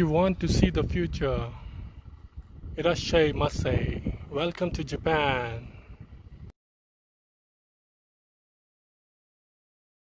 you want to see the future, Irashai Masai, welcome to Japan.